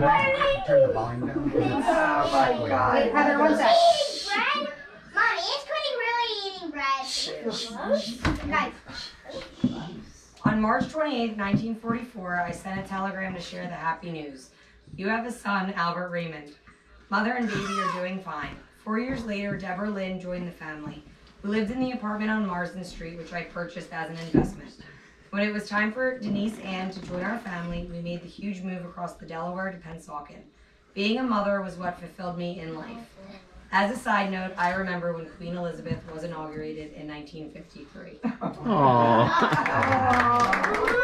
Turn the volume down. Oh my God. Wait, Heather, one sec. Bread? Mommy, is Quentin really eating bread? Guys, On March 28, 1944, I sent a telegram to share the happy news. You have a son, Albert Raymond. Mother and baby are doing fine. Four years later, Deborah Lynn joined the family. We lived in the apartment on Marsden Street, which I purchased as an investment. When it was time for Denise Ann to join our family, we made the huge move across the Delaware to Pennsauken. Being a mother was what fulfilled me in life. As a side note, I remember when Queen Elizabeth was inaugurated in 1953. Aww.